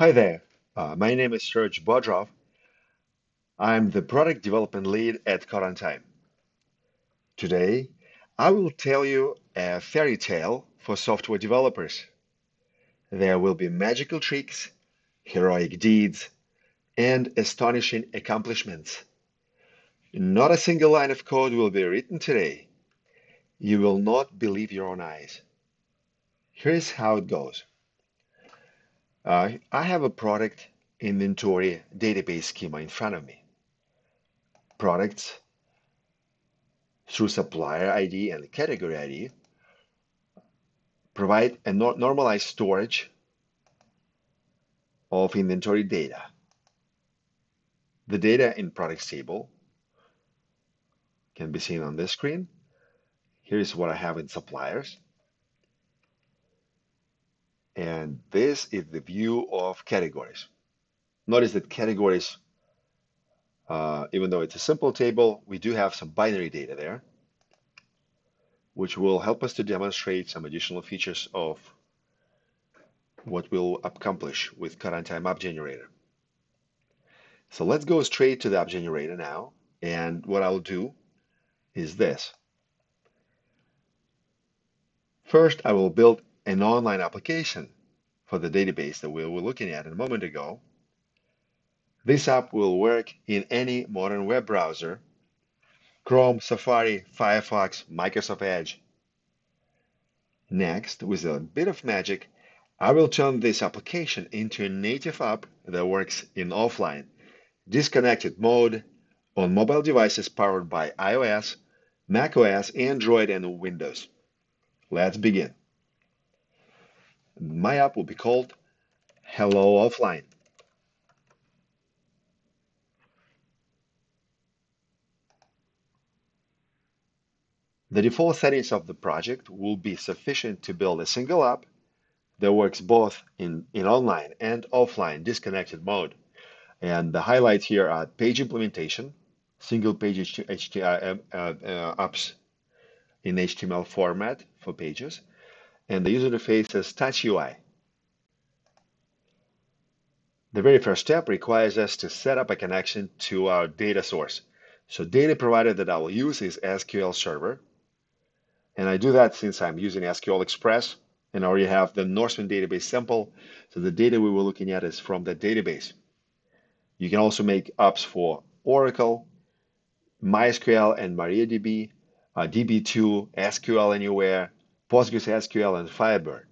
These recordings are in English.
Hi there, uh, my name is Serge Bodrov. I'm the product development lead at Time. Today, I will tell you a fairy tale for software developers. There will be magical tricks, heroic deeds, and astonishing accomplishments. Not a single line of code will be written today. You will not believe your own eyes. Here's how it goes. Uh, I have a product inventory database schema in front of me. Products through supplier ID and category ID provide a no normalized storage of inventory data. The data in products table can be seen on this screen. Here's what I have in suppliers. And this is the view of categories. Notice that categories, uh, even though it's a simple table, we do have some binary data there, which will help us to demonstrate some additional features of what we'll accomplish with Code On Time app generator. So let's go straight to the app generator now. And what I'll do is this. First, I will build an online application for the database that we were looking at a moment ago. This app will work in any modern web browser, Chrome, Safari, Firefox, Microsoft Edge. Next, with a bit of magic, I will turn this application into a native app that works in offline, disconnected mode on mobile devices powered by iOS, macOS, Android, and Windows. Let's begin. My app will be called Hello Offline. The default settings of the project will be sufficient to build a single app that works both in, in online and offline disconnected mode. And the highlights here are page implementation, single page HTML uh, uh, apps in HTML format for pages, and the user interface is Touch UI. The very first step requires us to set up a connection to our data source. So data provider that I will use is SQL Server. And I do that since I'm using SQL Express and I already have the Northwind database sample. So the data we were looking at is from that database. You can also make apps for Oracle, MySQL and MariaDB, uh, DB2, SQL Anywhere, PostgreSQL, and Firebird.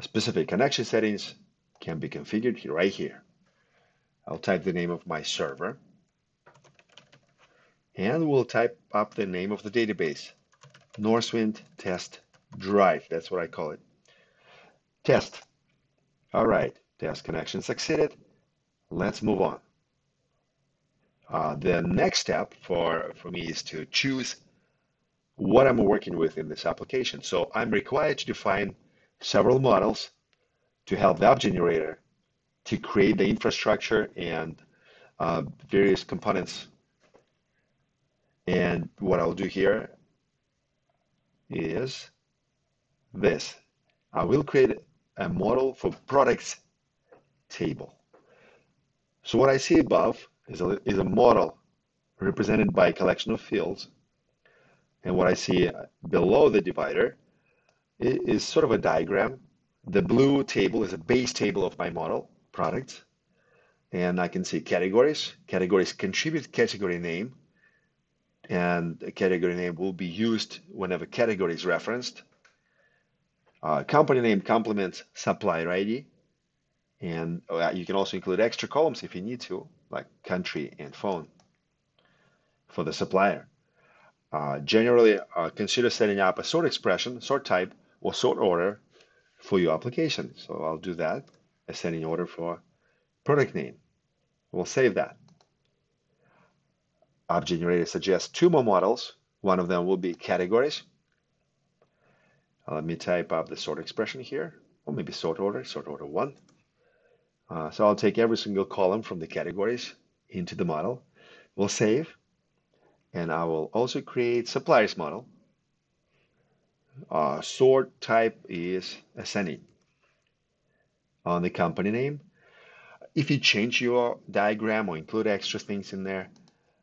Specific connection settings can be configured right here. I'll type the name of my server and we'll type up the name of the database, Northwind Test Drive. That's what I call it. Test. All right, test connection succeeded. Let's move on. Uh, the next step for, for me is to choose what I'm working with in this application. So I'm required to define several models to help the app generator to create the infrastructure and uh, various components. And what I'll do here is this. I will create a model for products table. So what I see above is a, is a model represented by a collection of fields and what I see below the divider is sort of a diagram. The blue table is a base table of my model products. And I can see categories. Categories contribute category name. And a category name will be used whenever category is referenced. Uh, company name complements supplier ID. And uh, you can also include extra columns if you need to, like country and phone for the supplier. Uh, generally, uh, consider setting up a sort expression, sort type, or sort order for your application. So I'll do that, ascending order for product name. We'll save that. App Generator suggests two more models. One of them will be categories. Uh, let me type up the sort expression here, or maybe sort order, sort order one. Uh, so I'll take every single column from the categories into the model. We'll save. And I will also create suppliers model. Uh, sort type is ascending. on the company name. If you change your diagram or include extra things in there,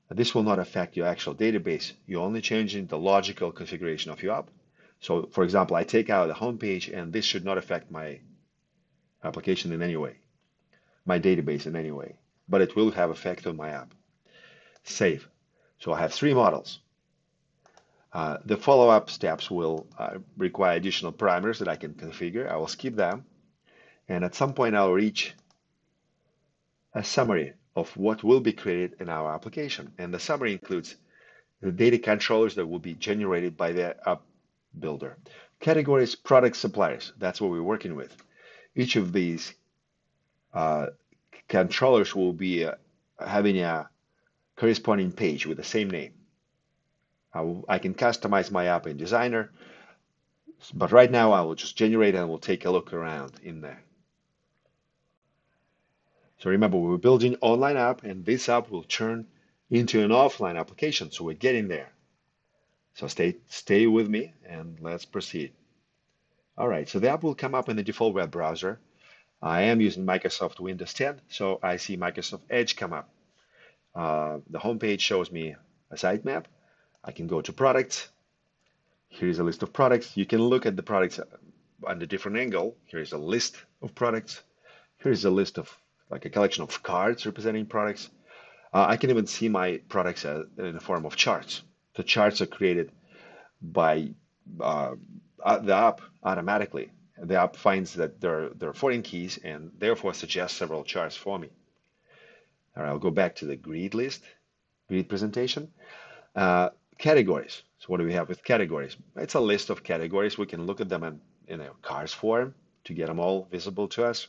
this will not affect your actual database. You're only changing the logical configuration of your app. So for example, I take out the home page and this should not affect my application in any way, my database in any way, but it will have effect on my app. Save. So I have three models. Uh, the follow-up steps will uh, require additional parameters that I can configure. I will skip them. And at some point, I'll reach a summary of what will be created in our application. And the summary includes the data controllers that will be generated by the app builder. Categories, product suppliers, that's what we're working with. Each of these uh, controllers will be uh, having a corresponding page with the same name. I, can customize my app in Designer, but right now I will just generate and we'll take a look around in there. So remember, we're building online app and this app will turn into an offline application. So we're getting there. So stay, stay with me and let's proceed. All right, so the app will come up in the default web browser. I am using Microsoft Windows 10, so I see Microsoft Edge come up. Uh, the homepage shows me a sitemap. I can go to products. Here's a list of products. You can look at the products a different angle. Here's a list of products. Here's a list of like a collection of cards representing products. Uh, I can even see my products as, in the form of charts. The charts are created by uh, the app automatically. The app finds that there, there are foreign keys and therefore suggests several charts for me. All right, I'll go back to the grid list, grid presentation. Uh, categories. So what do we have with categories? It's a list of categories. We can look at them in, in a cars form to get them all visible to us.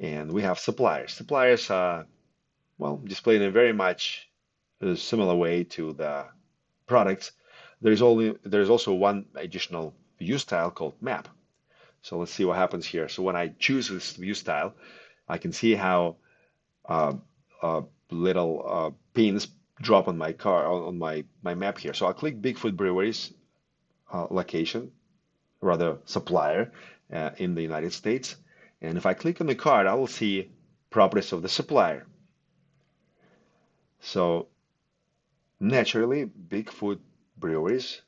And we have suppliers. Suppliers are, well, displayed in a very much a similar way to the products. There's only there's also one additional view style called map. So let's see what happens here. So when I choose this view style, I can see how uh, uh, little uh, pins drop on my car on my my map here. So I'll click Bigfoot Breweries uh, location, rather supplier uh, in the United States, and if I click on the card, I will see properties of the supplier. So naturally, Bigfoot Breweries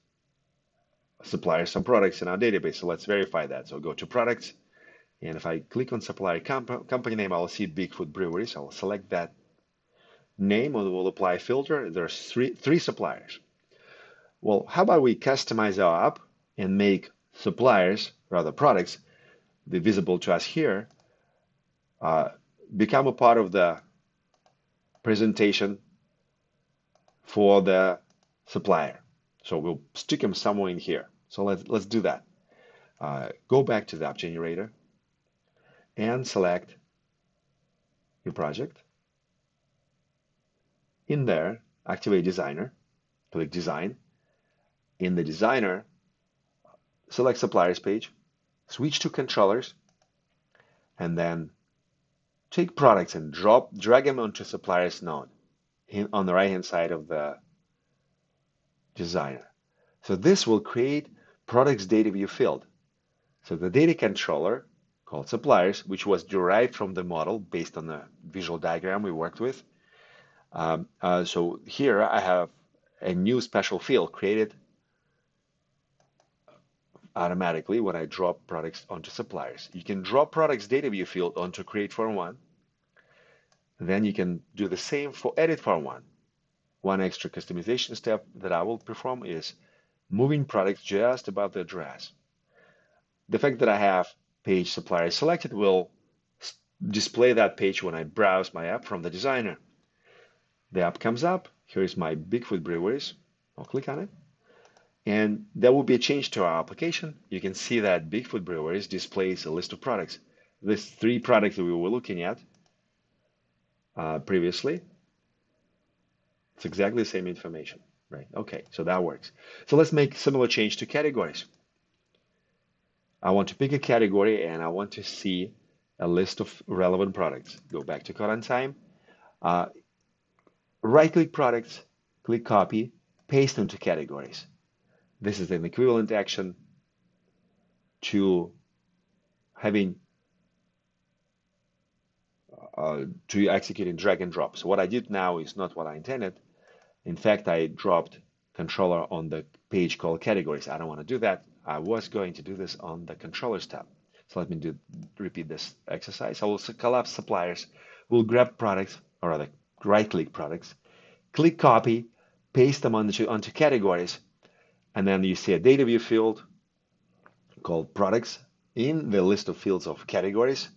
suppliers some products in our database. So let's verify that. So go to products, and if I click on supplier comp company name, I will see Bigfoot Breweries. I will select that name and we'll apply filter. There's three, three suppliers. Well, how about we customize our app and make suppliers, rather products, be visible to us here, uh, become a part of the presentation for the supplier. So we'll stick them somewhere in here. So let's, let's do that. Uh, go back to the app generator and select your project in there, activate designer, click design. In the designer, select suppliers page, switch to controllers, and then take products and drop, drag them onto suppliers node on the right hand side of the designer. So this will create products data view field. So the data controller called suppliers, which was derived from the model based on the visual diagram we worked with, um, uh, so here I have a new special field created automatically when I drop products onto suppliers. You can drop products data view field onto create form one. Then you can do the same for edit form one. One extra customization step that I will perform is moving products just above the address. The fact that I have page supplier selected will display that page when I browse my app from the designer. The app comes up. Here is my Bigfoot Breweries. I'll click on it. And there will be a change to our application. You can see that Bigfoot Breweries displays a list of products. These three products that we were looking at uh, previously, it's exactly the same information, right? Okay, so that works. So let's make similar change to categories. I want to pick a category and I want to see a list of relevant products. Go back to Code On Time. Uh, right-click products, click copy, paste into categories. This is an equivalent action to having uh, to executing drag and drop. So what I did now is not what I intended. In fact, I dropped controller on the page called categories. I don't want to do that. I was going to do this on the controllers tab. So let me do repeat this exercise. I will collapse suppliers. We'll grab products, or rather right click products, click copy, paste them onto, onto categories, and then you see a data view field called products in the list of fields of categories.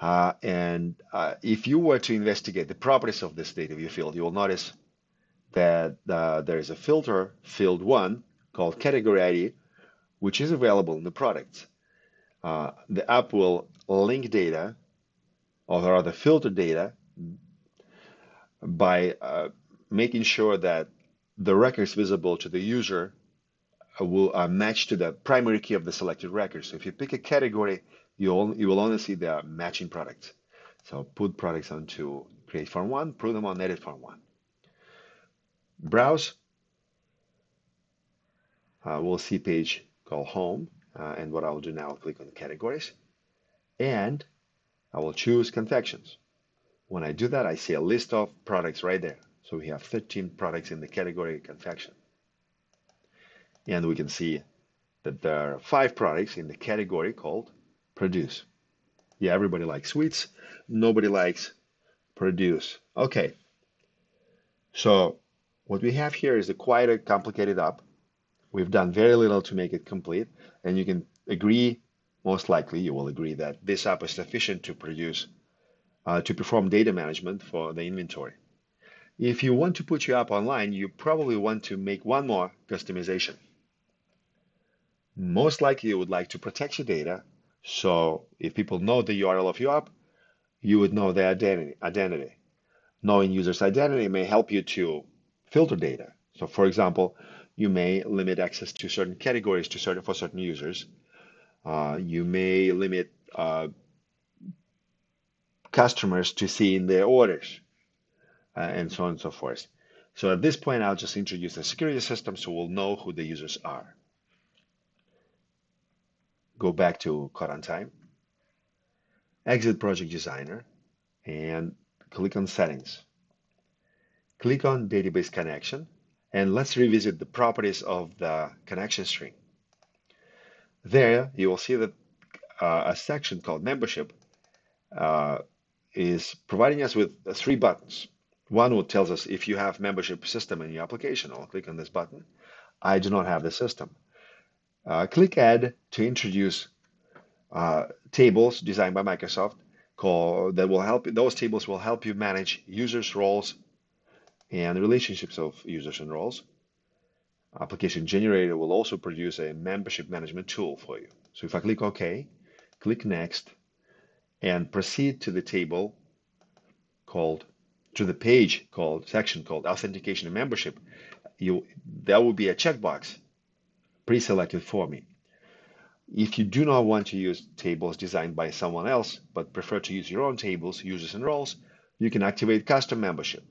Uh, and uh, if you were to investigate the properties of this data view field, you will notice that uh, there is a filter field one called category ID, which is available in the product. Uh, the app will link data, or rather filter data, by uh, making sure that the records visible to the user will uh, match to the primary key of the selected record. So if you pick a category, you, only, you will only see the matching products. So put products onto create form one, put them on edit form one. Browse. Uh, we'll see page called home. Uh, and what I'll do now, I'll click on categories and I will choose confections. When I do that, I see a list of products right there. So we have 13 products in the category confection. And we can see that there are five products in the category called produce. Yeah, everybody likes sweets. Nobody likes produce. Okay. So what we have here is a quite a complicated app. We've done very little to make it complete. And you can agree, most likely you will agree that this app is sufficient to produce, uh, to perform data management for the inventory. If you want to put your app online, you probably want to make one more customization. Most likely you would like to protect your data. So if people know the URL of your app, you would know their identity. identity. Knowing user's identity may help you to filter data. So for example, you may limit access to certain categories to certain for certain users. Uh, you may limit uh, customers to seeing their orders uh, and so on and so forth. So at this point, I'll just introduce the security system so we'll know who the users are. Go back to Code on Time, exit Project Designer, and click on Settings. Click on Database Connection, and let's revisit the properties of the connection string. There, you will see that uh, a section called Membership uh, is providing us with three buttons. One would tells us if you have membership system in your application. I'll click on this button. I do not have the system. Uh, click Add to introduce uh, tables designed by Microsoft that will help. Those tables will help you manage users, roles, and the relationships of users and roles. Application Generator will also produce a membership management tool for you. So if I click OK, click Next, and proceed to the table called to the page called section called authentication and membership, you there will be a checkbox pre-selected for me. If you do not want to use tables designed by someone else, but prefer to use your own tables, users and roles, you can activate custom membership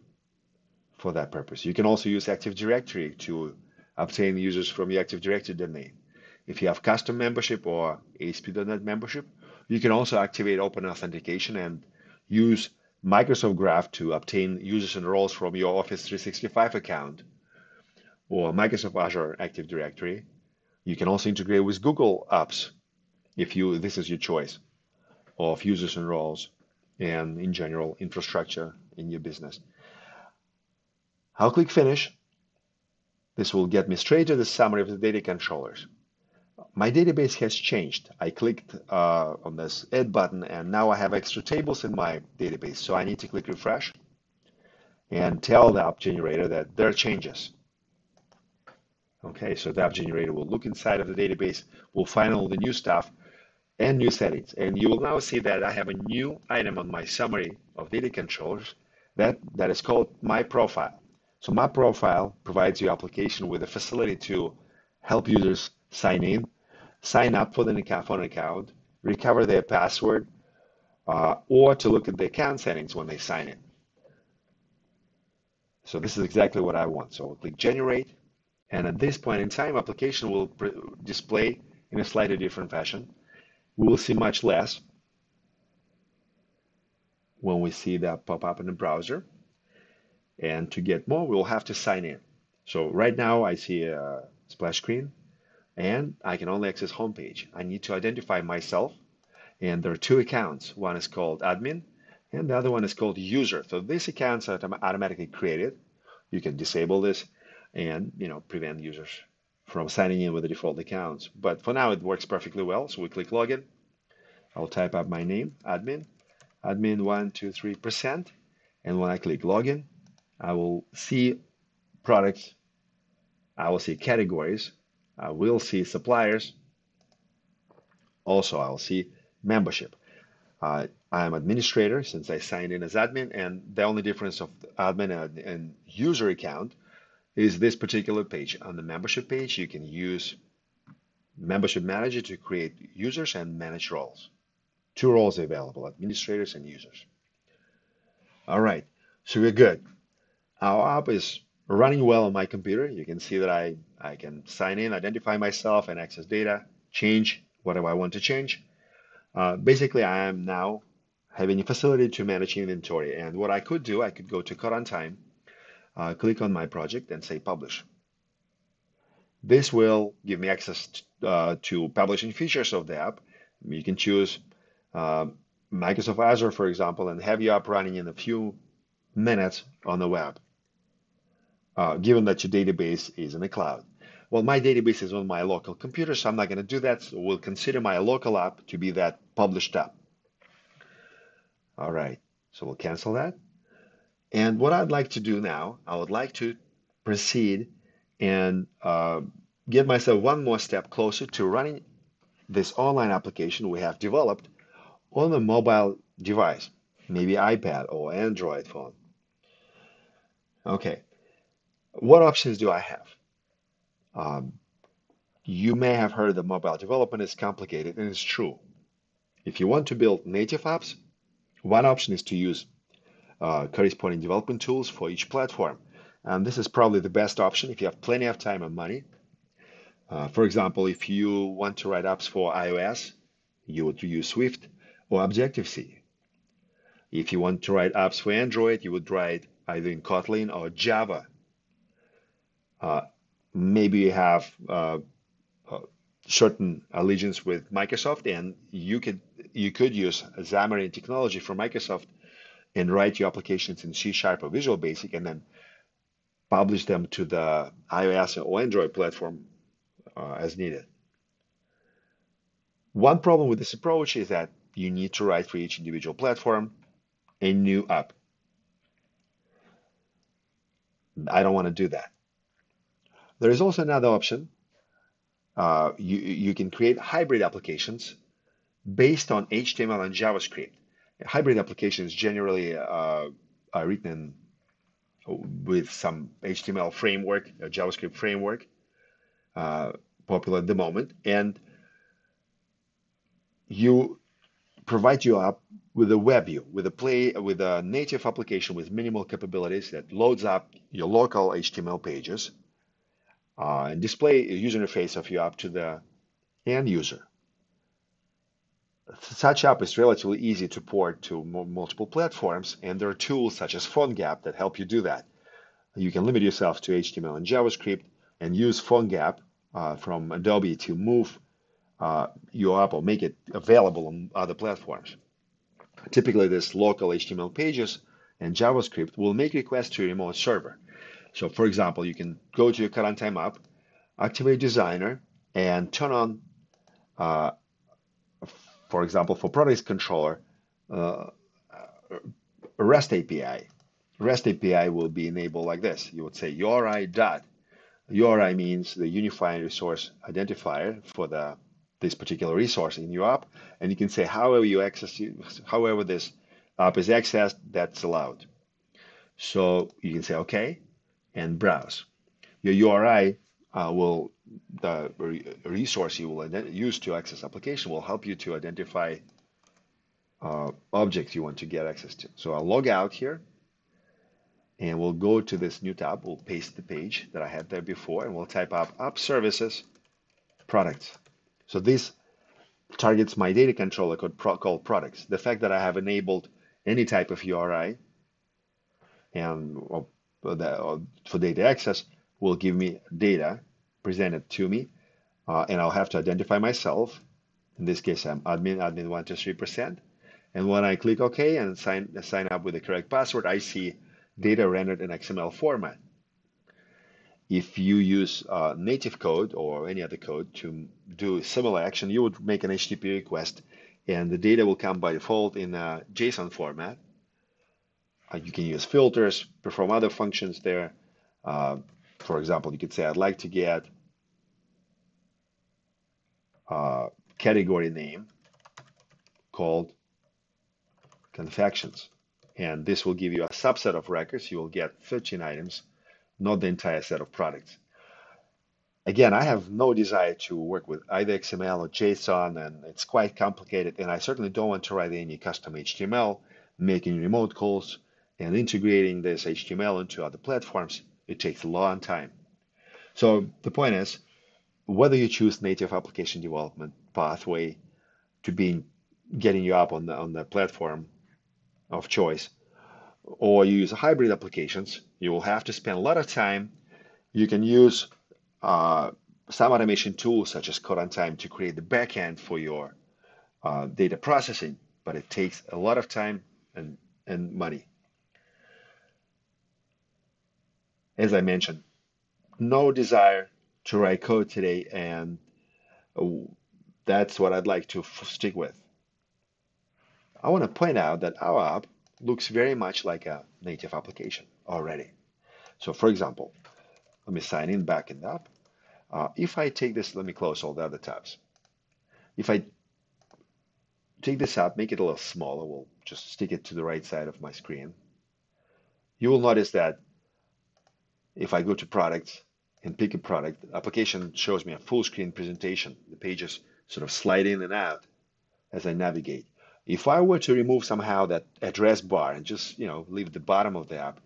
for that purpose. You can also use Active Directory to obtain users from the Active Directory domain. If you have custom membership or ASP.NET membership, you can also activate Open Authentication and use Microsoft Graph to obtain users and roles from your Office 365 account or Microsoft Azure Active Directory. You can also integrate with Google Apps if you this is your choice of users and roles and in general infrastructure in your business. I'll click Finish. This will get me straight to the summary of the data controllers my database has changed. I clicked uh, on this add button and now I have extra tables in my database. So I need to click refresh and tell the app generator that there are changes. Okay, so the app generator will look inside of the database, will find all the new stuff and new settings. And you will now see that I have a new item on my summary of data controllers that, that is called My Profile. So My Profile provides your application with a facility to help users sign in, sign up for, the, for an account, recover their password, uh, or to look at the account settings when they sign in. So this is exactly what I want. So I'll click generate, and at this point in time, application will display in a slightly different fashion. We will see much less. when we see that pop up in the browser. And to get more, we'll have to sign in. So right now I see a splash screen and I can only access homepage. I need to identify myself and there are two accounts. One is called admin and the other one is called user. So these accounts are automatically created. You can disable this and you know prevent users from signing in with the default accounts. But for now, it works perfectly well. So we click login. I'll type up my name, admin, admin 123%. And when I click login, I will see products, I will see categories, I will see suppliers. Also, I'll see membership. Uh, I am administrator since I signed in as admin, and the only difference of admin and, and user account is this particular page. On the membership page, you can use membership manager to create users and manage roles. Two roles available, administrators and users. All right, so we're good. Our app is running well on my computer. You can see that I, I can sign in, identify myself, and access data, change whatever I want to change. Uh, basically, I am now having a facility to manage inventory. And what I could do, I could go to Code On Time, uh, click on my project and say publish. This will give me access uh, to publishing features of the app. You can choose uh, Microsoft Azure, for example, and have your app running in a few minutes on the web, uh, given that your database is in the cloud. Well, my database is on my local computer, so I'm not going to do that. So we'll consider my local app to be that published app. All right, so we'll cancel that. And what I'd like to do now, I would like to proceed and uh, get myself one more step closer to running this online application we have developed on a mobile device, maybe iPad or Android phone. Okay, what options do I have? Um, you may have heard that mobile development is complicated, and it's true. If you want to build native apps, one option is to use uh, corresponding development tools for each platform. And this is probably the best option if you have plenty of time and money. Uh, for example, if you want to write apps for iOS, you would use Swift or Objective-C. If you want to write apps for Android, you would write either in Kotlin or Java. Uh, maybe you have uh, uh certain allegiance with Microsoft, and you could you could use Xamarin technology from Microsoft and write your applications in C Sharp or Visual Basic and then publish them to the iOS or Android platform uh, as needed. One problem with this approach is that you need to write for each individual platform a new app. I don't want to do that. There is also another option. Uh, you, you can create hybrid applications based on HTML and JavaScript. Hybrid applications generally uh, are written with some HTML framework, a JavaScript framework, uh, popular at the moment, and you provide your app with a web view, with a play, with a native application with minimal capabilities that loads up your local HTML pages uh, and display user interface of your app to the end user such app is relatively easy to port to multiple platforms, and there are tools such as PhoneGap that help you do that. You can limit yourself to HTML and JavaScript and use PhoneGap uh, from Adobe to move uh, your app or make it available on other platforms. Typically, this local HTML pages and JavaScript will make requests to a remote server. So, for example, you can go to your Code On Time app, activate Designer, and turn on uh, for example, for products controller, uh, REST API. REST API will be enabled like this. You would say URI dot. URI means the unifying resource identifier for the this particular resource in your app, and you can say however you access, however this app is accessed, that's allowed. So you can say OK and browse. Your URI uh, will the resource you will use to access application will help you to identify uh, objects you want to get access to. So I'll log out here and we'll go to this new tab. We'll paste the page that I had there before and we'll type up app services products. So this targets my data controller called, called products. The fact that I have enabled any type of URI, and or, or for data access will give me data presented to me, uh, and I'll have to identify myself. In this case, I'm admin, admin one two three percent. And when I click OK and sign sign up with the correct password, I see data rendered in XML format. If you use uh, native code or any other code to do similar action, you would make an HTTP request and the data will come by default in a JSON format. Uh, you can use filters, perform other functions there. Uh, for example, you could say, I'd like to get a category name called confections. And this will give you a subset of records. You will get 13 items, not the entire set of products. Again, I have no desire to work with either XML or JSON, and it's quite complicated. And I certainly don't want to write any custom HTML, making remote calls and integrating this HTML into other platforms. It takes a long time. So the point is, whether you choose native application development pathway to be getting you up on the on the platform of choice, or you use hybrid applications, you will have to spend a lot of time. You can use uh, some automation tools such as Code on Time to create the backend for your uh, data processing, but it takes a lot of time and, and money. As I mentioned, no desire to write code today, and that's what I'd like to stick with. I want to point out that our app looks very much like a native application already. So for example, let me sign in back in the app. Uh, if I take this, let me close all the other tabs. If I take this app, make it a little smaller, we'll just stick it to the right side of my screen. You will notice that if I go to products and pick a product, application shows me a full screen presentation. The pages sort of slide in and out as I navigate. If I were to remove somehow that address bar and just, you know, leave the bottom of the app,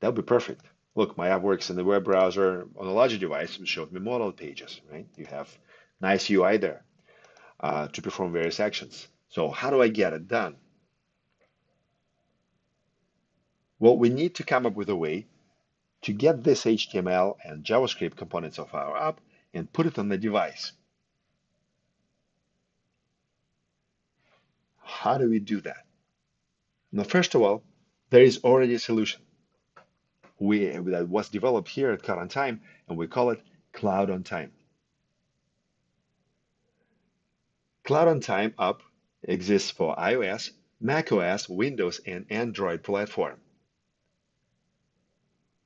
that would be perfect. Look, my app works in the web browser on a larger device and shows me model pages, right? You have nice UI there uh, to perform various actions. So how do I get it done? Well, we need to come up with a way to get this HTML and JavaScript components of our app and put it on the device. How do we do that? Now, first of all, there is already a solution we, that was developed here at Code On Time, and we call it CloudOnTime. Cloud on Time app exists for iOS, macOS, Windows, and Android platform.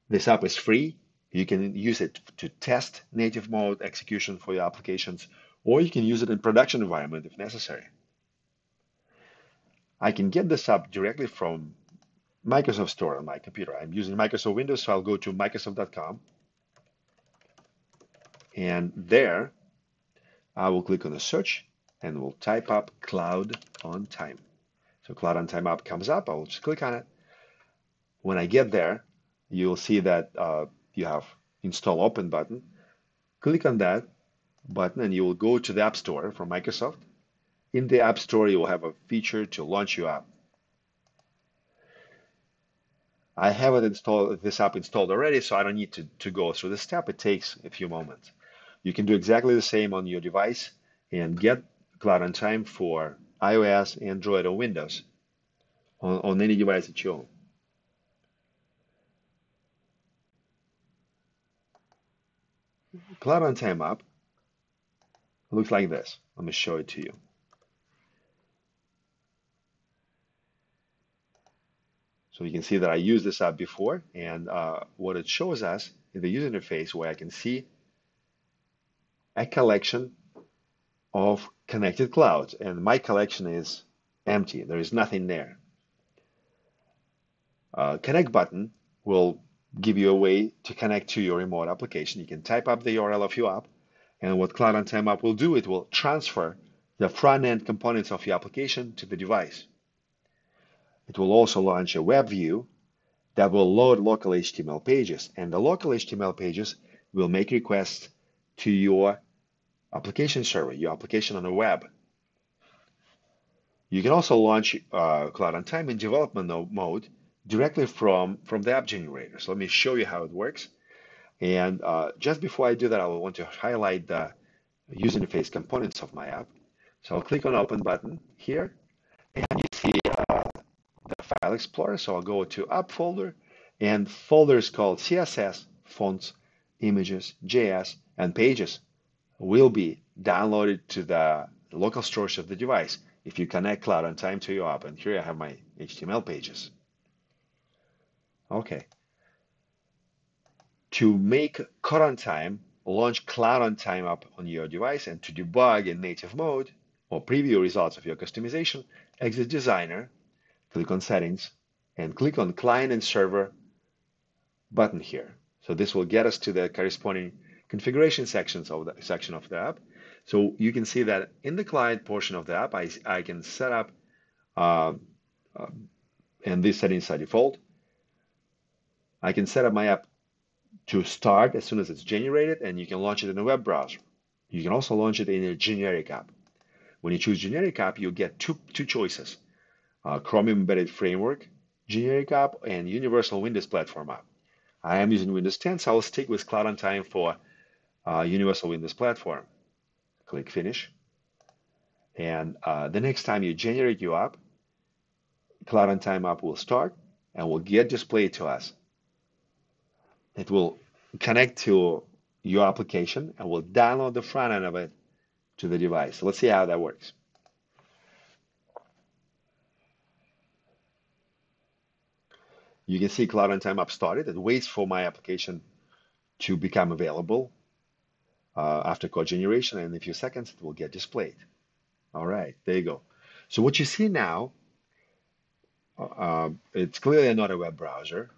This app is free. You can use it to test native mode execution for your applications, or you can use it in production environment if necessary. I can get this app directly from Microsoft Store on my computer. I'm using Microsoft Windows, so I'll go to Microsoft.com. And there, I will click on the search and we'll type up Cloud on Time. So Cloud on Time app comes up. I will just click on it. When I get there, you'll see that uh, you have Install Open button. Click on that button and you will go to the App Store from Microsoft in the App Store, you will have a feature to launch your app. I have it installed, this app installed already, so I don't need to, to go through this step. It takes a few moments. You can do exactly the same on your device and get Cloud on Time for iOS, Android, or Windows on, on any device that you own. CloudOnTime app looks like this. Let me show it to you. So you can see that I used this app before and uh, what it shows us in the user interface where I can see a collection of connected clouds and my collection is empty. There is nothing there. Uh, connect button will give you a way to connect to your remote application. You can type up the URL of your app and what Cloud on Time app will do, it will transfer the front-end components of your application to the device. It will also launch a web view that will load local HTML pages, and the local HTML pages will make requests to your application server, your application on the web. You can also launch uh, Cloud Time in development mode directly from, from the app generator. So let me show you how it works. And uh, just before I do that, I will want to highlight the user interface components of my app. So I'll click on Open button here, and you see uh, the File Explorer. So I'll go to App folder, and folders called CSS, Fonts, Images, JS, and Pages will be downloaded to the local storage of the device if you connect Cloud on time to your app. And here I have my HTML pages. Okay. To make Code On Time, launch Cloud on time app on your device and to debug in native mode or preview results of your customization, exit Designer, click on Settings, and click on Client and Server button here. So this will get us to the corresponding configuration sections of the section of the app. So you can see that in the client portion of the app, I, I can set up, uh, uh, and these settings are default. I can set up my app to start as soon as it's generated, and you can launch it in a web browser. You can also launch it in a generic app. When you choose generic app, you get two, two choices, uh, Chromium Embedded Framework generic app and Universal Windows Platform app. I am using Windows 10, so I'll stick with Cloud On Time for uh, Universal Windows Platform. Click Finish. And uh, the next time you generate your app, Cloud On Time app will start and will get displayed to us. It will connect to your application and will download the front end of it to the device. So let's see how that works. You can see Cloud On Time app started. It waits for my application to become available uh, after code generation, and in a few seconds it will get displayed. All right, there you go. So what you see now, uh, uh, it's clearly not a web browser.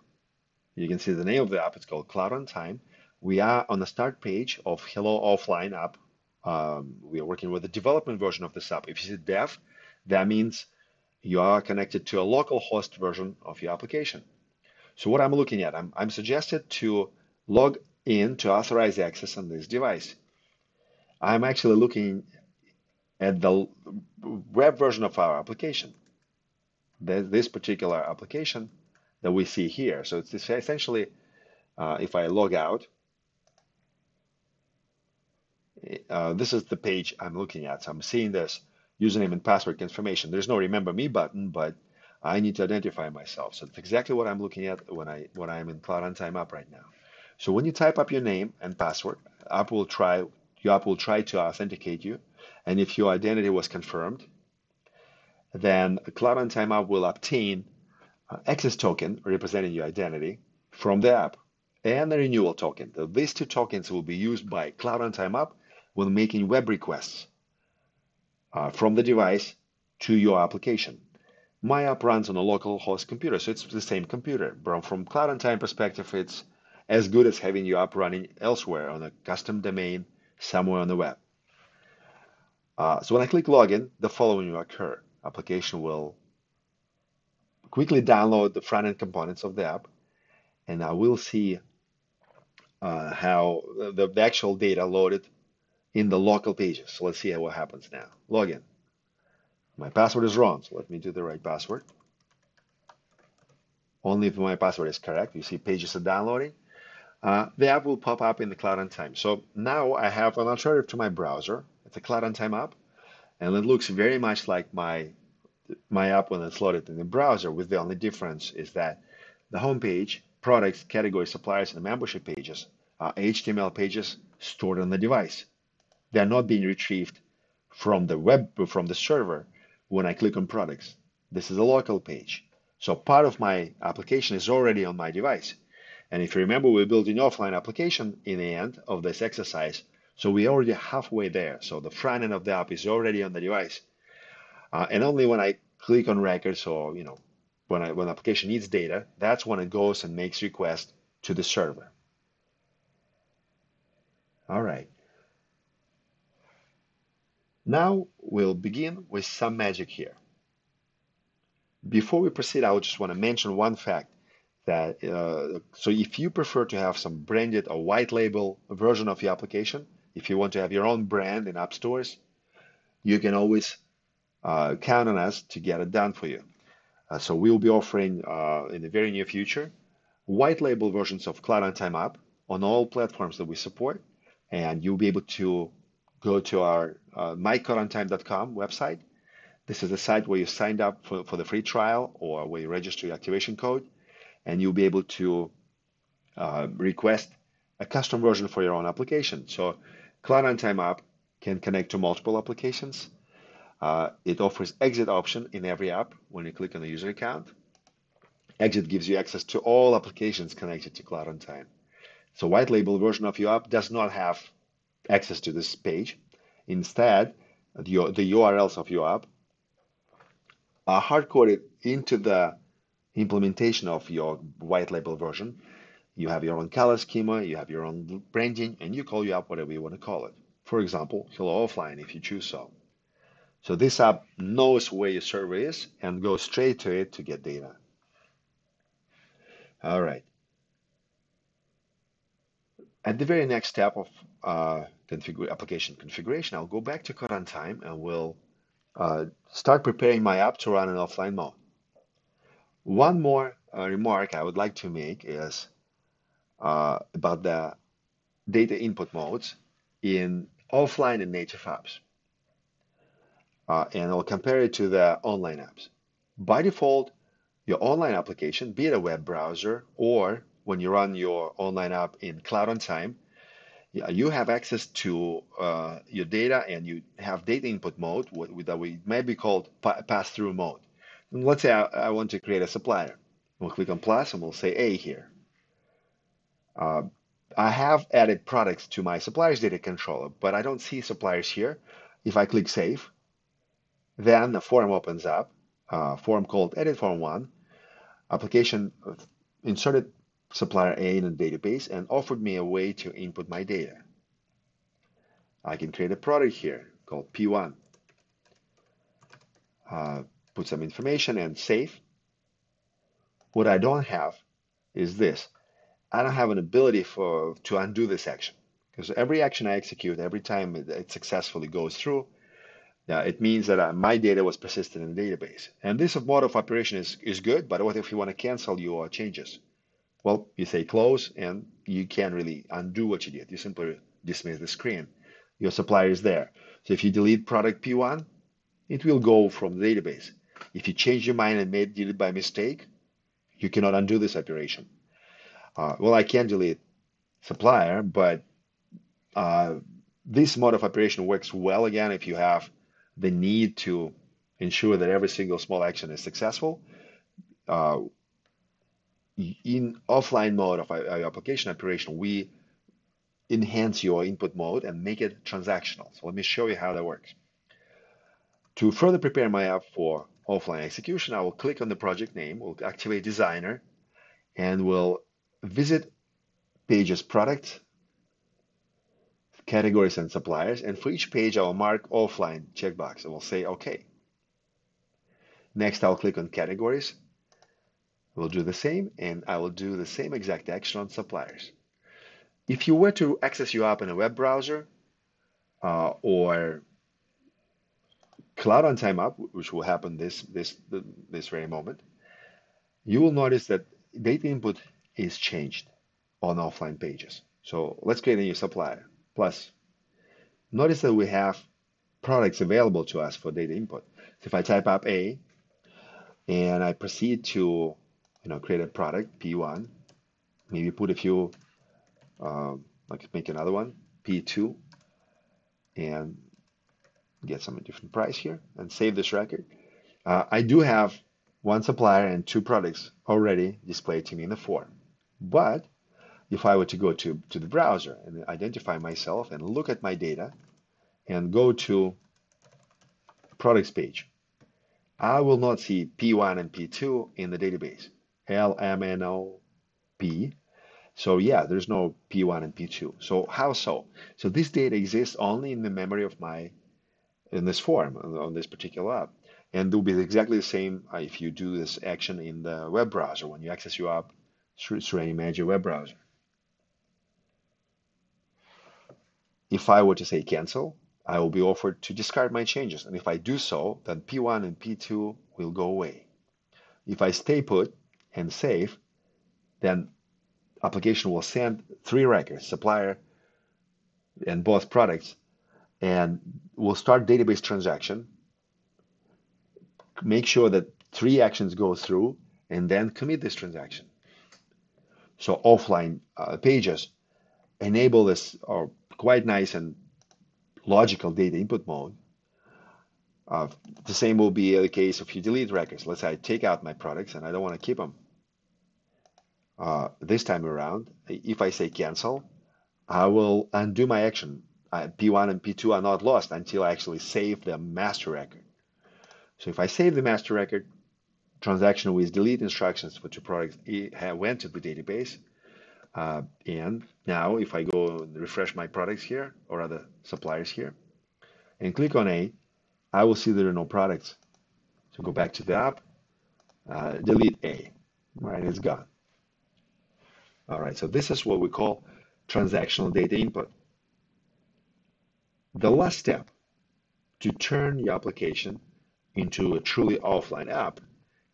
You can see the name of the app. It's called Cloud On Time. We are on the start page of Hello Offline app. Um, we are working with the development version of this app. If you see dev, that means you are connected to a local host version of your application. So what I'm looking at, I'm, I'm suggested to log in to authorize access on this device. I'm actually looking at the web version of our application, this particular application that we see here. So it's essentially, uh, if I log out, uh, this is the page I'm looking at. So I'm seeing this username and password confirmation. There's no remember me button, but I need to identify myself. So that's exactly what I'm looking at when I when I'm in Cloud On Time app right now. So when you type up your name and password, app will try your app will try to authenticate you, and if your identity was confirmed, then Cloud On Time app will obtain access token representing your identity from the app and the renewal token. These two tokens will be used by Cloud On Time app when making web requests uh, from the device to your application. My app runs on a local host computer, so it's the same computer. But from Cloud on Time perspective, it's as good as having your app running elsewhere on a custom domain somewhere on the web. Uh, so when I click login, the following will occur. Application will quickly download the front-end components of the app, and I will see uh, how the, the actual data loaded in the local pages. So let's see what happens now. Login. My password is wrong, so let me do the right password. Only if my password is correct. You see pages are downloading. Uh, the app will pop up in the Cloud on Time. So now I have an alternative to my browser. It's a Cloud on Time app, and it looks very much like my my app when it's loaded in the browser, with the only difference is that the home page, products, category, suppliers, and membership pages are HTML pages stored on the device. They're not being retrieved from the web from the server when I click on products. This is a local page. So part of my application is already on my device. And if you remember, we're building offline application in the end of this exercise. So we're already halfway there. So the front end of the app is already on the device. Uh, and only when I click on records or, you know, when, I, when application needs data, that's when it goes and makes request to the server. All right. Now we'll begin with some magic here. Before we proceed, I would just want to mention one fact that uh, so if you prefer to have some branded or white label version of your application, if you want to have your own brand in app stores, you can always uh, count on us to get it done for you. Uh, so we'll be offering uh, in the very near future white label versions of Cloud On Time app on all platforms that we support, and you'll be able to go to our uh, mycloudontime.com website. This is the site where you signed up for, for the free trial or where you register your activation code, and you'll be able to uh, request a custom version for your own application. So Cloud On Time app can connect to multiple applications. Uh, it offers exit option in every app when you click on the user account. Exit gives you access to all applications connected to Cloud On Time. So white label version of your app does not have access to this page. Instead, the, the URLs of your app are hard-coded into the implementation of your white label version. You have your own color schema, you have your own branding, and you call your app whatever you want to call it. For example, Hello Offline if you choose so. So this app knows where your server is and goes straight to it to get data. All right. At the very next step of uh, application configuration, I'll go back to Cloud On Time and we'll uh, start preparing my app to run in offline mode. One more uh, remark I would like to make is uh, about the data input modes in offline and native apps uh, and I'll compare it to the online apps. By default, your online application, be it a web browser or when you run your online app in Cloud on Time, you have access to uh, your data and you have data input mode, what, that we may be called pass-through mode. And let's say I, I, want to create a supplier. We'll click on plus and we'll say A here. Uh, I have added products to my suppliers data controller, but I don't see suppliers here. If I click save, then a form opens up, a form called edit form one. Application inserted supplier A in the database and offered me a way to input my data. I can create a product here called P1. Uh, put some information and save. What I don't have is this. I don't have an ability for to undo this action because every action I execute, every time it, it successfully goes through, yeah, it means that uh, my data was persisted in the database. And this mode of operation is, is good, but what if you want to cancel your changes? Well, you say close and you can't really undo what you did. You simply dismiss the screen. Your supplier is there. So if you delete product P1, it will go from the database. If you change your mind and made delete by mistake, you cannot undo this operation. Uh, well, I can delete supplier, but uh, this mode of operation works well again if you have the need to ensure that every single small action is successful. Uh, in offline mode of our application operation, we enhance your input mode and make it transactional. So let me show you how that works. To further prepare my app for offline execution, I will click on the project name, we'll activate Designer, and we'll visit Pages Product, categories and suppliers. And for each page, I'll mark offline checkbox and we'll say OK. Next, I'll click on categories. We'll do the same, and I will do the same exact action on suppliers. If you were to access your app in a web browser uh, or Cloud On Time app, which will happen this, this, this very moment, you will notice that data input is changed on offline pages. So let's create a new supplier. Plus, notice that we have products available to us for data input. So if I type up A and I proceed to you know, create a product, P1, maybe put a few, um, like make another one, P2, and get some different price here and save this record. Uh, I do have one supplier and two products already displayed to me in the form. But if I were to go to, to the browser and identify myself and look at my data and go to products page, I will not see P1 and P2 in the database. LMNOP. So yeah, there's no P1 and P2. So how so? So this data exists only in the memory of my, in this form, on this particular app. And it will be exactly the same uh, if you do this action in the web browser when you access your app through, through any major web browser. If I were to say cancel, I will be offered to discard my changes. And if I do so, then P1 and P2 will go away. If I stay put and save, then application will send three records, supplier and both products, and we'll start database transaction, make sure that three actions go through, and then commit this transaction. So offline uh, pages enable this or quite nice and logical data input mode. Uh, the same will be the case if you delete records. Let's say I take out my products and I don't want to keep them. Uh, this time around, if I say cancel, I will undo my action. Uh, P1 and P2 are not lost until I actually save the master record. So if I save the master record, transaction with delete instructions for two products went to the database. Uh, and now if I go refresh my products here or other suppliers here and click on A, I will see there are no products. So go back to the app, uh, delete A. Right, it's gone. All right, so this is what we call transactional data input. The last step to turn your application into a truly offline app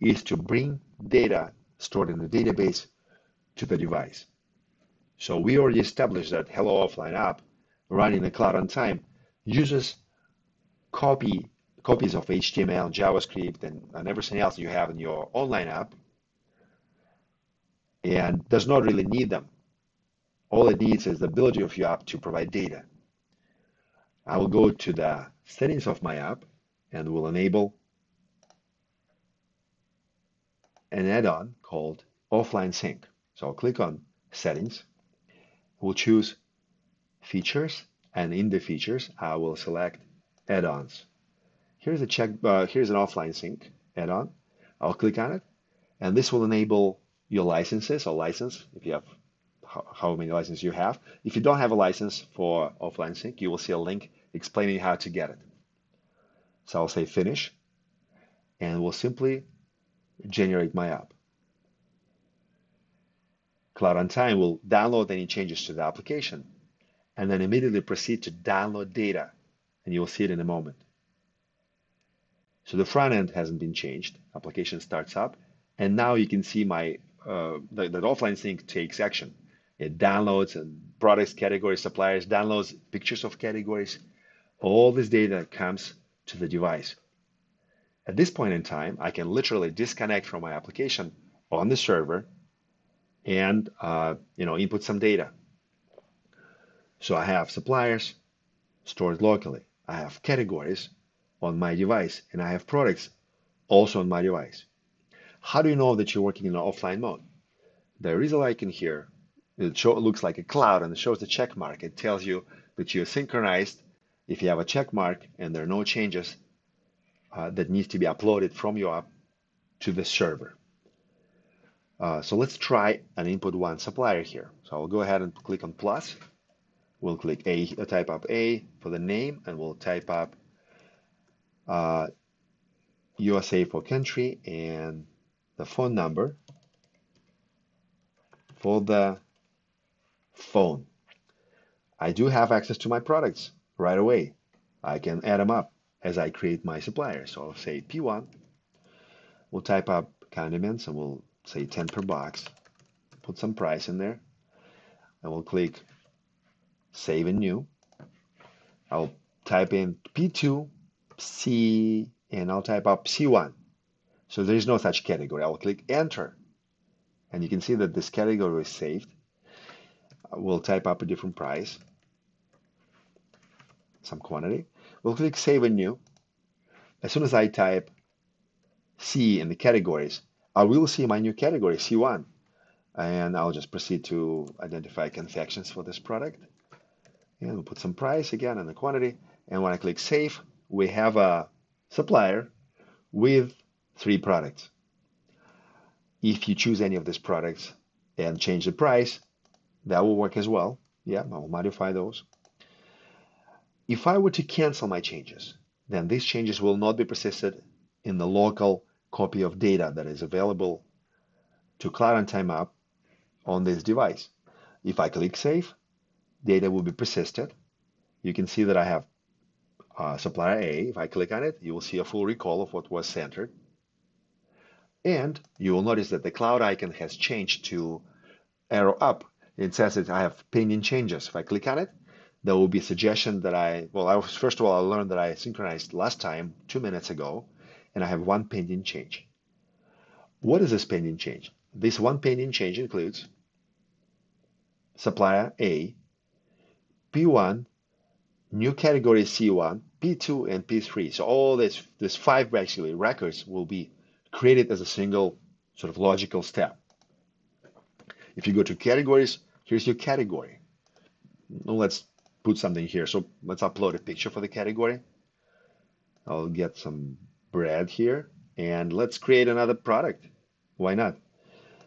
is to bring data stored in the database to the device. So we already established that Hello Offline app running in the cloud on time uses copy copies of HTML, JavaScript, and, and everything else you have in your online app and does not really need them. All it needs is the ability of your app to provide data. I will go to the settings of my app and will enable an add-on called Offline Sync. So I'll click on Settings. We'll choose Features, and in the features, I will select Add-ons. Here's a check. Uh, here's an Offline Sync add-on. I'll click on it, and this will enable your licenses or license if you have how many licenses you have. If you don't have a license for Offline Sync, you will see a link explaining how to get it. So I'll say Finish, and we'll simply generate my app. Cloud on Time will download any changes to the application and then immediately proceed to download data, and you'll see it in a moment. So the front end hasn't been changed. Application starts up, and now you can see my uh, that, that offline sync takes action. It downloads and products, categories, suppliers, downloads pictures of categories. All this data comes to the device. At this point in time, I can literally disconnect from my application on the server and uh, you know input some data. So I have suppliers stored locally. I have categories on my device, and I have products also on my device. How do you know that you're working in an offline mode? There is a icon here. It, show, looks like a cloud and it shows the check mark. It tells you that you're synchronized. If you have a check mark and there are no changes, uh, that needs to be uploaded from your app to the server. Uh, so let's try an input one supplier here. So I'll go ahead and click on plus. We'll click A, uh, type up A for the name, and we'll type up uh, USA for country and the phone number for the phone. I do have access to my products right away. I can add them up as I create my supplier. So I'll say P1. We'll type up condiments and we'll say 10 per box. Put some price in there. And we'll click Save and New. I'll type in P2, C, and I'll type up C1. So there's no such category. I'll click Enter. And you can see that this category is saved. We'll type up a different price, some quantity. We'll click Save and New. As soon as I type C in the categories, I will see my new category, C1. And I'll just proceed to identify confections for this product. And we'll put some price again and the quantity. And when I click Save, we have a supplier with three products. If you choose any of these products and change the price, that will work as well. Yeah, I'll modify those. If I were to cancel my changes, then these changes will not be persisted in the local copy of data that is available to on Time app on this device. If I click Save, data will be persisted. You can see that I have uh, supplier A. If I click on it, you will see a full recall of what was centered. And you will notice that the cloud icon has changed to arrow up. It says that I have pending changes. If I click on it, there will be a suggestion that I, well, I was, first of all, I learned that I synchronized last time, two minutes ago, and I have one pending change. What is this pending change? This one pending change includes supplier A, P1, new category C1, P2, and P3. So all this, this five actually records will be created as a single sort of logical step. If you go to categories, here's your category. let's put something here. So let's upload a picture for the category. I'll get some bread here and let's create another product. Why not?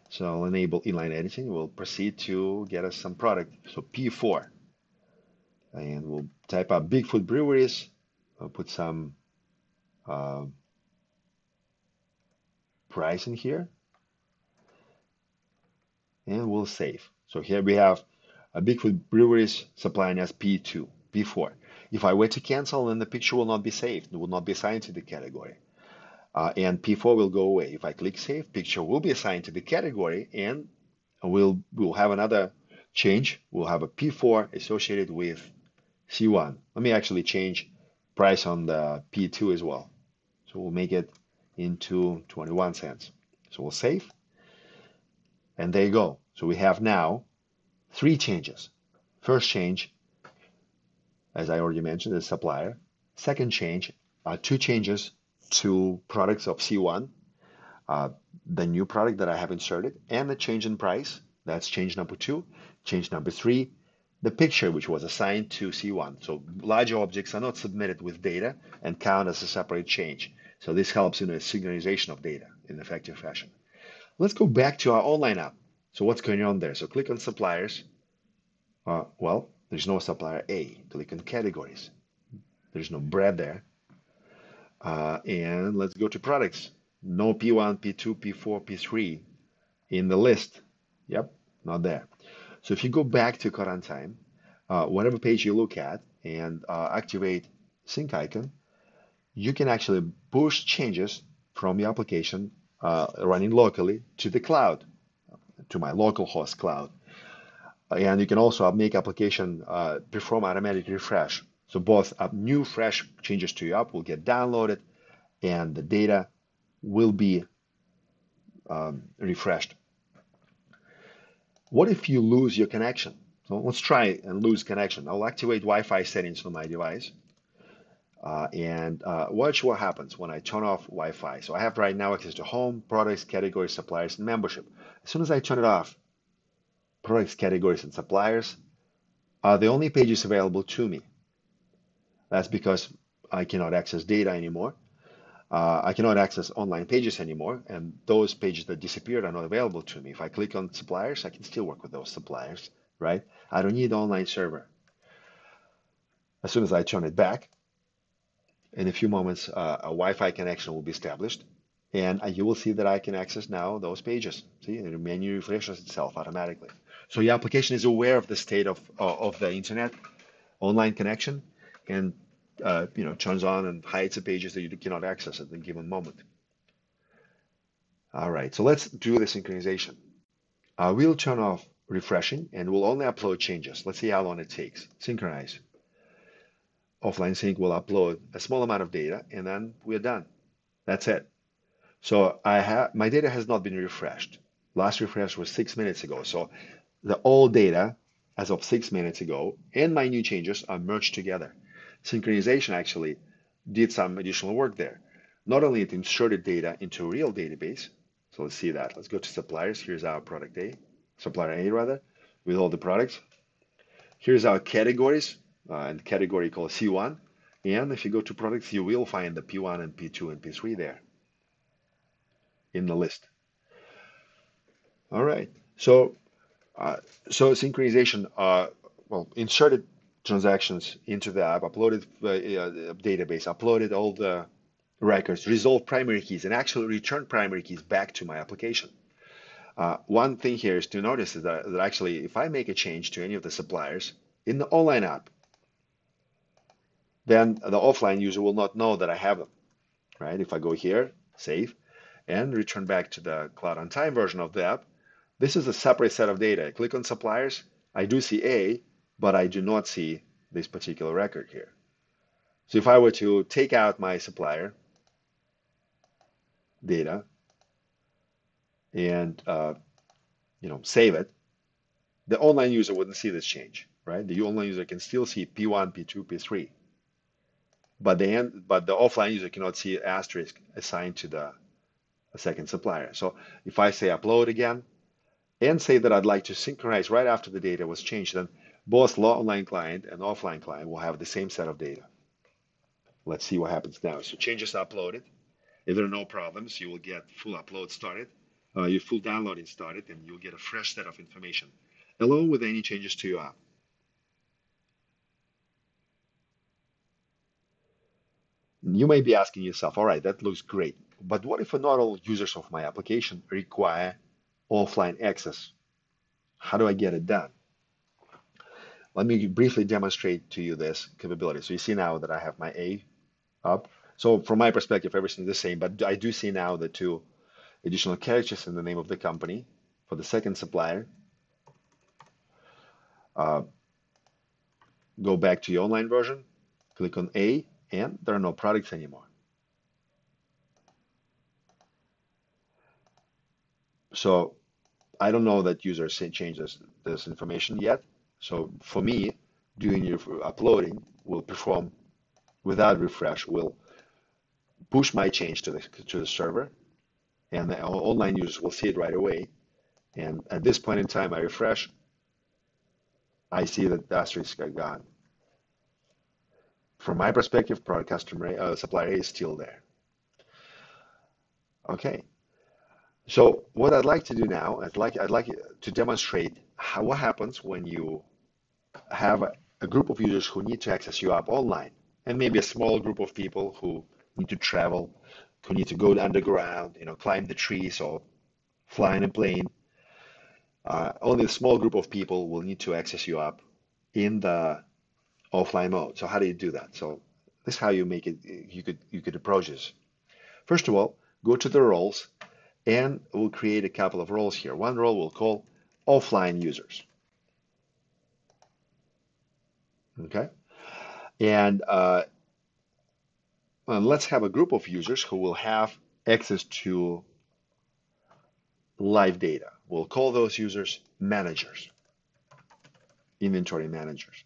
So I'll enable inline editing. We'll proceed to get us some product. So P4. And we'll type up Bigfoot Breweries. I'll put some uh, price in here. And we'll save. So here we have a Bigfoot Breweries supplying us P2, P4. If I were to cancel, then the picture will not be saved. It will not be assigned to the category. Uh, and P4 will go away. If I click Save, picture will be assigned to the category, and we'll, we'll have another change. We'll have a P4 associated with C1. Let me actually change price on the P2 as well. So we'll make it into 21 cents. So we'll save. And there you go. So we have now three changes. First change, as I already mentioned, the supplier. Second change, uh, two changes to products of C1, uh, the new product that I have inserted, and the change in price. That's change number two. Change number three, the picture which was assigned to C1. So larger objects are not submitted with data and count as a separate change. So this helps in a synchronization of data in effective fashion. Let's go back to our online app. So what's going on there? So click on suppliers. Uh, well, there's no supplier A. Click on categories. There's no bread there. Uh, and let's go to products. No P1, P2, P4, P3 in the list. Yep, not there. So if you go back to current time, uh, whatever page you look at and uh, activate sync icon, you can actually push changes from the application uh, running locally to the cloud, to my local host cloud. And you can also make application uh, perform automatic refresh so both new fresh changes to your app will get downloaded and the data will be um, refreshed. What if you lose your connection? So let's try and lose connection. I'll activate Wi-Fi settings on my device. Uh, and uh, watch what happens when I turn off Wi-Fi. So I have right now access to home, products, categories, suppliers, and membership. As soon as I turn it off, products, categories, and suppliers are the only pages available to me. That's because I cannot access data anymore. Uh, I cannot access online pages anymore, and those pages that disappeared are not available to me. If I click on suppliers, I can still work with those suppliers, right? I don't need online server. As soon as I turn it back, in a few moments, uh, a Wi-Fi connection will be established, and you will see that I can access now those pages. See, the menu refreshes itself automatically. So your application is aware of the state of, of the internet online connection, and uh, you know turns on and hides the pages that you cannot access at the given moment. All right, so let's do the synchronization. Uh, we'll turn off refreshing and we'll only upload changes. Let's see how long it takes. Synchronize. Offline sync will upload a small amount of data and then we're done. That's it. So I have my data has not been refreshed. Last refresh was six minutes ago. So the old data as of six minutes ago and my new changes are merged together synchronization actually did some additional work there. Not only it inserted data into a real database, so let's see that. Let's go to suppliers. Here's our product A, supplier A rather, with all the products. Here's our categories, uh, and category called C1. And if you go to products, you will find the P1 and P2 and P3 there in the list. All right. So, so synchronization, uh, well, inserted transactions into the app, uploaded uh, database, uploaded all the records, resolved primary keys, and actually returned primary keys back to my application. Uh, one thing here is to notice is that, that actually, if I make a change to any of the suppliers in the online app, then the offline user will not know that I have them, right? If I go here, save, and return back to the Cloud on Time version of the app, this is a separate set of data. I click on suppliers, I do see A, but I do not see this particular record here. So if I were to take out my supplier data and uh, you know save it, the online user wouldn't see this change, right? The online user can still see P1, P2, P3, but the end, but the offline user cannot see asterisk assigned to the second supplier. So if I say upload again and say that I'd like to synchronize right after the data was changed, then both law online client and offline client will have the same set of data. Let's see what happens now. So changes uploaded. If there are no problems, you will get full upload started, uh, your full downloading started, and you'll get a fresh set of information along with any changes to your app. You may be asking yourself, all right, that looks great, but what if not all users of my application require offline access? How do I get it done? Let me briefly demonstrate to you this capability. So you see now that I have my A up. So from my perspective, everything's the same, but I do see now the two additional characters in the name of the company for the second supplier. Uh, go back to the online version, click on A, and there are no products anymore. So I don't know that users change this, this information yet. So for me, doing your uploading will perform without refresh, will push my change to the, to the server, and the online users will see it right away. And at this point in time, I refresh, I see that the asterisk are gone from my perspective, product customer uh, supplier is still there. Okay. So what I'd like to do now, I'd like I'd like to demonstrate how what happens when you have a, a group of users who need to access your app online, and maybe a small group of people who need to travel, who need to go underground, you know, climb the trees or fly in a plane. Uh, only a small group of people will need to access your app in the offline mode. So how do you do that? So this is how you make it. You could you could approach this. First of all, go to the roles, and we'll create a couple of roles here. One role we'll call offline users. Okay, and uh, well, let's have a group of users who will have access to live data. We'll call those users managers, inventory managers.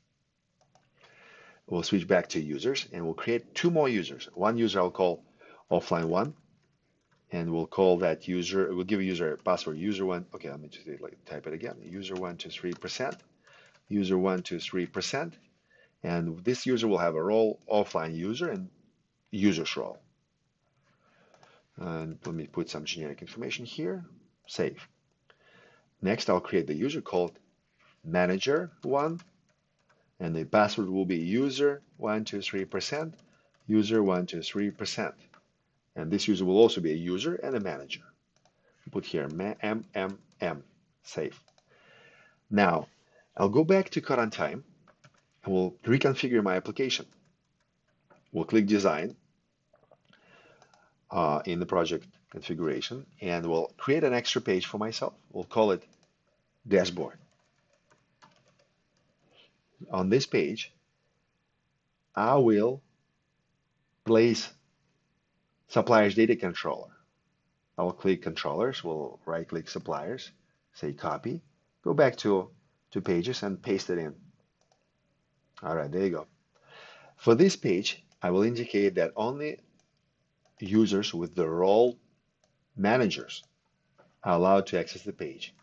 We'll switch back to users and we'll create two more users. One user I'll call offline one, and we'll call that user, we'll give a user password user one. Okay, let me just like, type it again. User one two three percent, user one two three percent, and this user will have a role offline user and users role. And let me put some generic information here. Save. Next, I'll create the user called manager one and the password will be user123%, user123%. And this user will also be a user and a manager. Put here MMM, save. Now, I'll go back to current time and we'll reconfigure my application. We'll click design uh, in the project configuration and we'll create an extra page for myself. We'll call it dashboard on this page, I will place suppliers data controller. I will click controllers, we'll right click suppliers, say copy, go back to, to pages and paste it in. All right, there you go. For this page, I will indicate that only users with the role managers are allowed to access the page.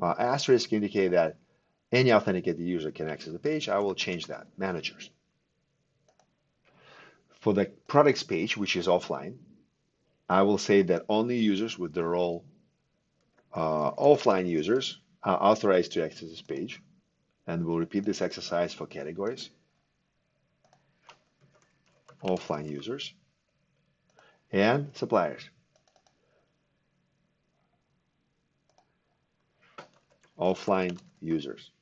Uh, asterisk indicate that any authenticated user can access the page. I will change that, managers. For the products page, which is offline, I will say that only users with the role uh, offline users are authorized to access this page. And we'll repeat this exercise for categories. Offline users and suppliers. Offline users.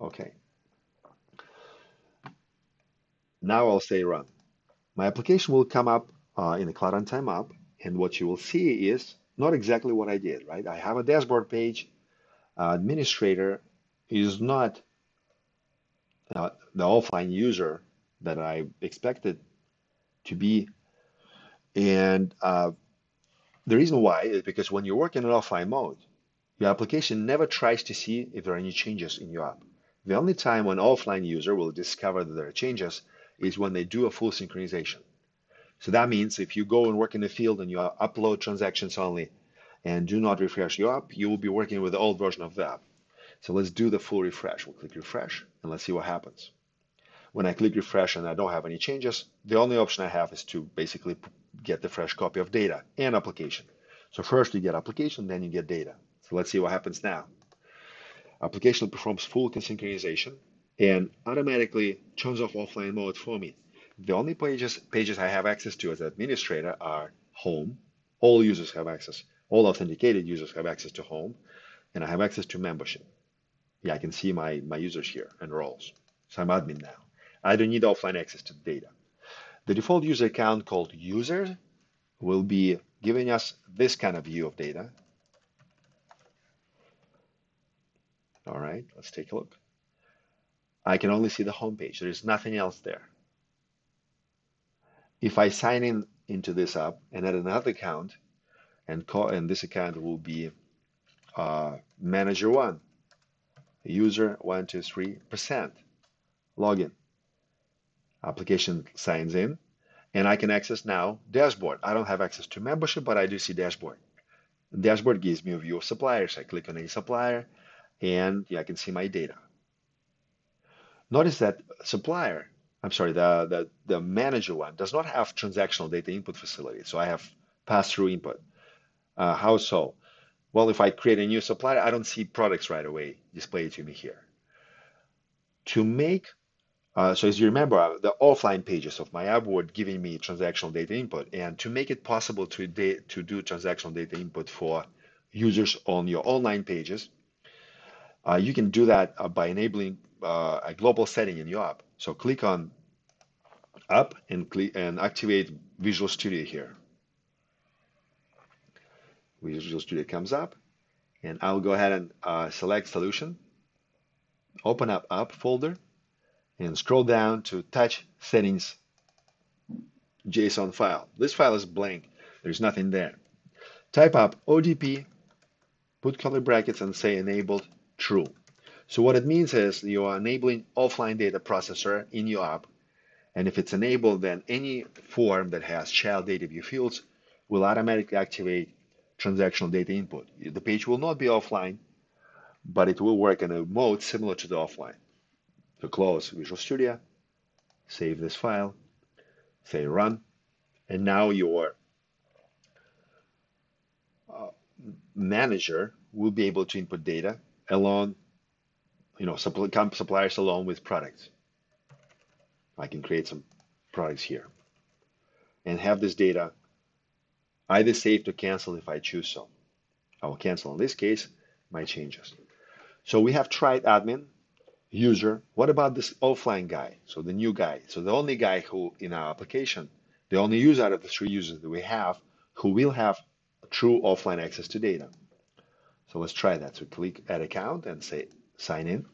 Okay. Now I'll say run. My application will come up uh, in the Cloud On Time app, and what you will see is not exactly what I did, right? I have a dashboard page. Uh, administrator is not uh, the offline user that I expected to be. And uh, the reason why is because when you work in offline mode, your application never tries to see if there are any changes in your app. The only time an offline user will discover that there are changes is when they do a full synchronization. So that means if you go and work in the field and you upload transactions only and do not refresh your app, you will be working with the old version of the app. So let's do the full refresh. We'll click refresh and let's see what happens. When I click refresh and I don't have any changes, the only option I have is to basically get the fresh copy of data and application. So first you get application, then you get data. So let's see what happens now. Application performs full synchronization and automatically turns off offline mode for me. The only pages, pages I have access to as administrator are home. All users have access. All authenticated users have access to home. And I have access to membership. Yeah, I can see my, my users here and roles. So I'm admin now. I don't need offline access to data. The default user account called user will be giving us this kind of view of data. All right, let's take a look. I can only see the home page. There is nothing else there. If I sign in into this app and add another account, and call, and this account will be uh, manager one, user one two three percent, login. Application signs in, and I can access now dashboard. I don't have access to membership, but I do see dashboard. Dashboard gives me a view of suppliers. I click on a supplier, and yeah, I can see my data. Notice that supplier, I'm sorry, the, the, the manager one does not have transactional data input facility. So I have pass-through input. Uh, how so? Well, if I create a new supplier, I don't see products right away displayed to me here. To make, uh, so as you remember, uh, the offline pages of my app were giving me transactional data input. And to make it possible to, to do transactional data input for users on your online pages, uh, you can do that uh, by enabling uh, a global setting in your app. So click on App and click and activate Visual Studio here. Visual Studio comes up, and I'll go ahead and uh, select Solution, open up App folder, and scroll down to Touch Settings JSON file. This file is blank. There's nothing there. Type up ODP, put curly brackets, and say Enabled True. So what it means is you are enabling offline data processor in your app. And if it's enabled, then any form that has child data view fields will automatically activate transactional data input. The page will not be offline, but it will work in a mode similar to the offline. So close Visual Studio, save this file, say run, and now your uh, manager will be able to input data along you know, supply, suppliers along with products. I can create some products here and have this data either saved or canceled if I choose so. I will cancel in this case my changes. So we have tried admin, user. What about this offline guy? So the new guy. So the only guy who in our application, the only user out of the three users that we have who will have true offline access to data. So let's try that. So click add account and say sign in.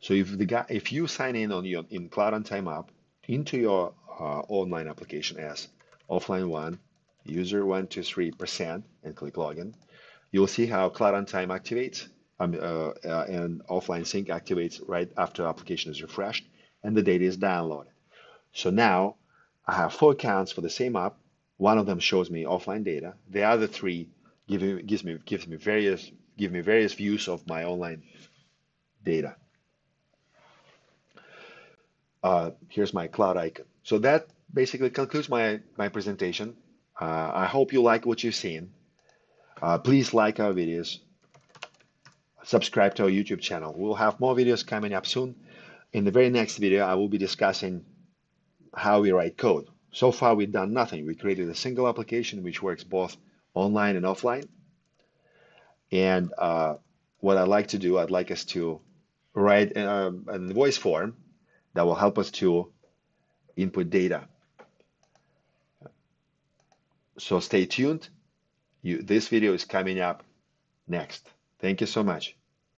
So if the guy, if you sign in on your in Cloud On Time app into your uh, online application as offline one, user one two three percent, and click login, you'll see how Cloud On Time activates um, uh, uh, and offline sync activates right after application is refreshed and the data is downloaded. So now I have four accounts for the same app. One of them shows me offline data. The other three give gives me gives me various give me various views of my online data. Uh, here's my cloud icon. So that basically concludes my, my presentation. Uh, I hope you like what you've seen. Uh, please like our videos. Subscribe to our YouTube channel. We'll have more videos coming up soon. In the very next video, I will be discussing how we write code. So far, we've done nothing. We created a single application which works both online and offline. And uh, what I'd like to do, I'd like us to write um, an voice form that will help us to input data. So stay tuned. You, this video is coming up next. Thank you so much.